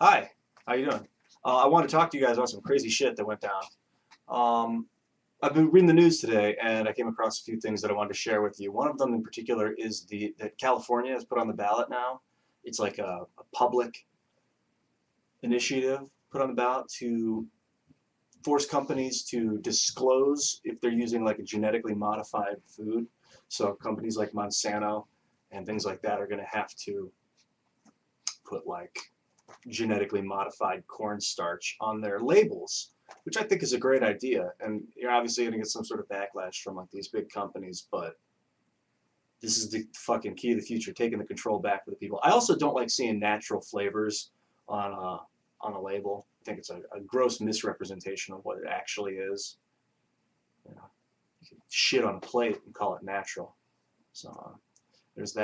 Hi, how you doing? Uh, I want to talk to you guys about some crazy shit that went down. Um, I've been reading the news today, and I came across a few things that I wanted to share with you. One of them in particular is the that California has put on the ballot now. It's like a, a public initiative put on the ballot to force companies to disclose if they're using like a genetically modified food. So companies like Monsanto and things like that are going to have to put like genetically modified cornstarch on their labels, which I think is a great idea. And you're obviously going to get some sort of backlash from like these big companies, but this is the fucking key to the future, taking the control back for the people. I also don't like seeing natural flavors on a on a label. I think it's a, a gross misrepresentation of what it actually is. You know, you shit on a plate and call it natural. So uh, there's that.